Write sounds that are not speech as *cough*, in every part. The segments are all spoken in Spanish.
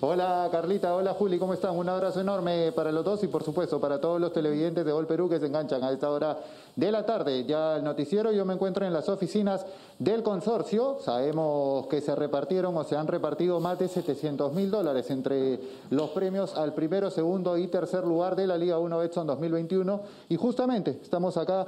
Hola Carlita, hola Juli, ¿cómo están? Un abrazo enorme para los dos y por supuesto para todos los televidentes de Gol Perú que se enganchan a esta hora de la tarde. Ya el noticiero, yo me encuentro en las oficinas del consorcio. Sabemos que se repartieron o se han repartido más de 700 mil dólares entre los premios al primero, segundo y tercer lugar de la Liga 1 Betson 2021. Y justamente estamos acá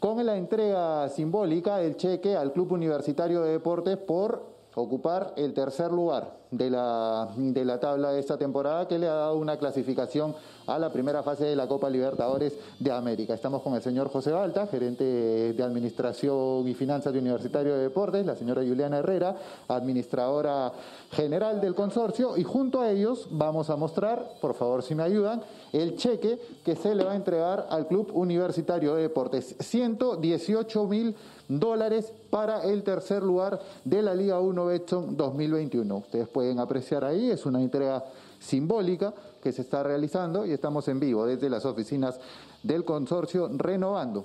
con la entrega simbólica, el cheque al Club Universitario de Deportes por ocupar el tercer lugar de la, de la tabla de esta temporada que le ha dado una clasificación a la primera fase de la Copa Libertadores de América. Estamos con el señor José Balta, gerente de Administración y Finanzas de Universitario de Deportes, la señora Juliana Herrera, administradora general del consorcio, y junto a ellos vamos a mostrar, por favor si me ayudan, el cheque que se le va a entregar al Club Universitario de Deportes. 118 mil dólares para el tercer lugar de la Liga 1 Betson 2021. Ustedes pueden apreciar ahí, es una entrega simbólica que se está realizando y estamos en vivo desde las oficinas del consorcio renovando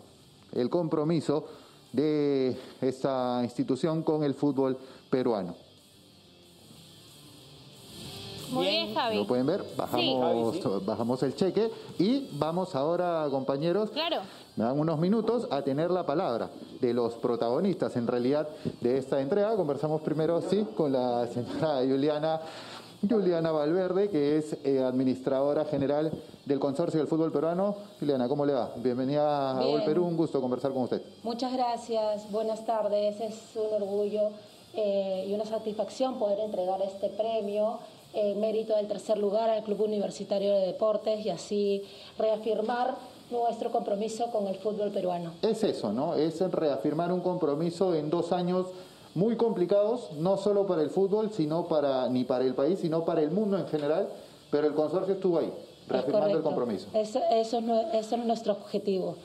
el compromiso de esta institución con el fútbol peruano. Muy bien, Javi. Lo pueden ver, bajamos, bajamos el cheque y vamos ahora, compañeros, claro. Me dan unos minutos a tener la palabra de los protagonistas en realidad de esta entrega. Conversamos primero, sí, con la señora Juliana Juliana Valverde, que es eh, administradora general del Consorcio del Fútbol Peruano. Juliana, ¿cómo le va? Bienvenida a Gol Perú, un gusto conversar con usted. Muchas gracias, buenas tardes, es un orgullo eh, y una satisfacción poder entregar este premio. Eh, mérito del tercer lugar al Club Universitario de Deportes y así reafirmar nuestro compromiso con el fútbol peruano. Es eso, ¿no? Es reafirmar un compromiso en dos años muy complicados, no solo para el fútbol, sino para, ni para el país, sino para el mundo en general, pero el consorcio estuvo ahí, reafirmando el compromiso. Eso, eso, es nuestro objetivo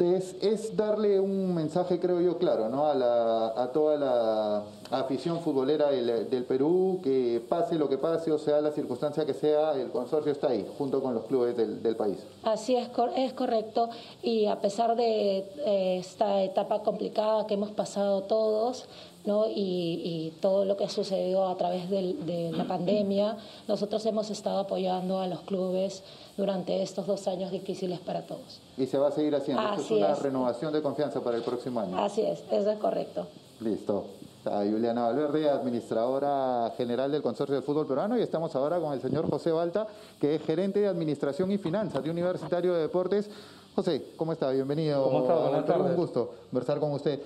es, darle un mensaje, creo yo, claro, ¿no? a, la, a toda la afición futbolera del, Perú, que pase lo que pase, o sea la circunstancia que sea, el consorcio está ahí, junto con los clubes del, país. Así es, es correcto, y a pesar de eh, esta etapa complicada que hemos pasado todos, ¿no? Y, todo lo que ha sucedido a través de la pandemia, nosotros hemos estado apoyando a los clubes durante estos dos años difíciles para todos. Y se va a seguir haciendo. Esto es una renovación de confianza para el próximo año. Así es, eso es correcto. Listo. Está Juliana Valverde, administradora general del Consorcio del Fútbol Peruano, y estamos ahora con el señor José Balta, que es gerente de Administración y Finanzas de Universitario de Deportes. José, ¿cómo está? Bienvenido. ¿Cómo está? Buenas tardes. Un gusto conversar con usted.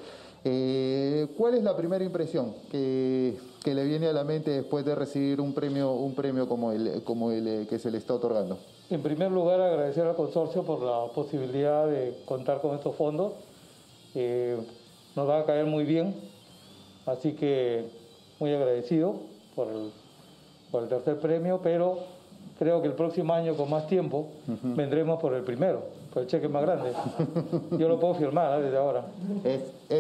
Eh, ¿Cuál es la primera impresión que, le viene a la mente después de recibir un premio, un premio como el, como el eh, que se le está otorgando? En primer lugar, agradecer al consorcio por la posibilidad de contar con estos fondos. Eh, nos va a caer muy bien, así que muy agradecido por el, por el tercer premio, pero creo que el próximo año con más tiempo vendremos por el primero, por el cheque más grande. *laughs* Yo lo puedo firmar ¿eh? desde ahora.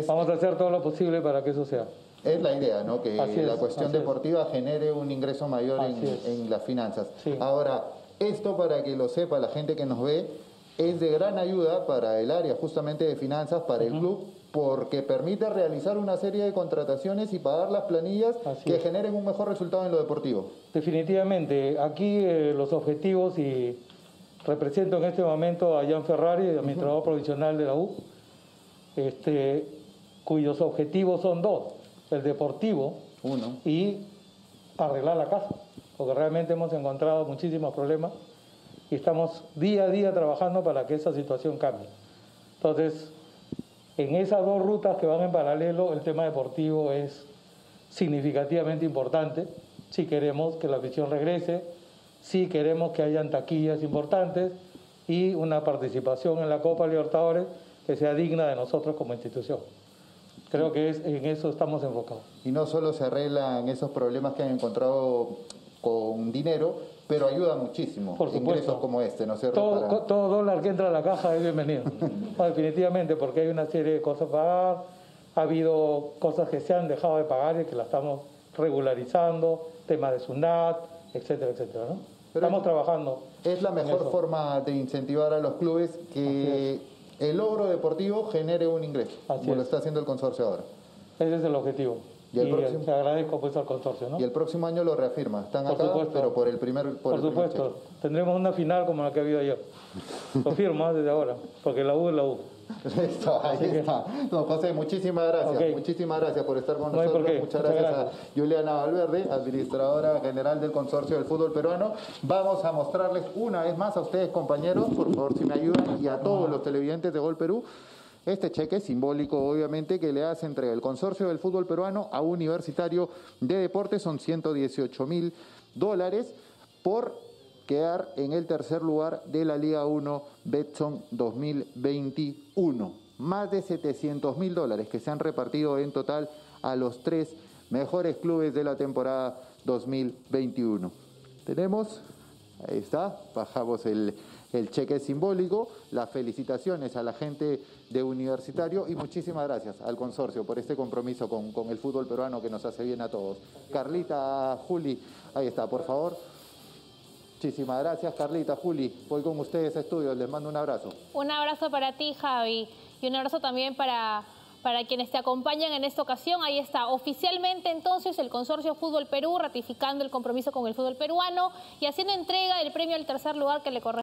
Vamos a hacer todo lo posible para que eso sea. Es la idea, ¿no? Que la cuestión deportiva genere un ingreso mayor en, las finanzas. Ahora, esto para que lo sepa la gente que nos ve, es de gran ayuda para el área justamente de finanzas, para el club, porque permite realizar una serie de contrataciones y pagar las planillas que generen un mejor resultado en lo deportivo. Definitivamente, aquí eh, los objetivos y represento en este momento a Jan Ferrari, administrador provisional de la U, este, cuyos objetivos son dos, el deportivo Uno. y arreglar la casa, porque realmente hemos encontrado muchísimos problemas y estamos día a día trabajando para que esa situación cambie. Entonces, en esas dos rutas que van en paralelo, el tema deportivo es significativamente importante. Si queremos que la afición regrese, si queremos que hayan taquillas importantes y una participación en la Copa Libertadores que sea digna de nosotros como institución. Creo que es, en eso estamos enfocados. Y no solo se arreglan esos problemas que han encontrado con dinero, pero ayuda muchísimo. Por supuesto. Ingresos como este, ¿no es cierto? Todo, todo dólar que entra a la caja es bienvenido. *laughs* definitivamente, porque hay una serie de cosas a pagar, ha habido cosas que se han dejado de pagar y que las estamos regularizando, tema de SUNAT, etcétera, etcétera. ¿no? estamos trabajando. Es la mejor forma de incentivar a los clubes que el logro deportivo genere un ingreso, como lo está haciendo el consorcio ahora. Ese es el objetivo. Y, el próximo... agradezco pues al consorcio, ¿no? Y el próximo año lo reafirma. Están acá, pero por el primer Por, supuesto. Tendremos una final como la que ha habido ayer. Lo *laughs* firmo desde ahora, porque la U es la U. *laughs* Listo, ahí está. José, muchísimas gracias. Muchísimas gracias por estar con nosotros. Muchas gracias, a Juliana Valverde, administradora general del Consorcio del Fútbol Peruano. Vamos a mostrarles una vez más a ustedes, compañeros, por favor, si me ayudan, y a todos los televidentes de Gol Perú, este cheque simbólico, obviamente, que le hace entre el Consorcio del Fútbol Peruano a Universitario de Deportes, son 118 mil dólares por quedar en el tercer lugar de la Liga 1 Betson 2021. Más de 700 mil dólares que se han repartido en total a los tres mejores clubes de la temporada 2021. Tenemos, ahí está, bajamos el, cheque simbólico, las felicitaciones a la gente de Universitario y muchísimas gracias al consorcio por este compromiso con el fútbol peruano que nos hace bien a todos. Carlita, Juli, ahí está, por favor. Muchísimas gracias, Carlita, Juli. Voy con ustedes a estudios. Les mando un abrazo. Un abrazo para ti, Javi. Y un abrazo también para, para quienes te acompañan en esta ocasión. Ahí está, oficialmente entonces el Consorcio Fútbol Perú ratificando el compromiso con el fútbol peruano y haciendo entrega del premio al tercer lugar que le corresponde.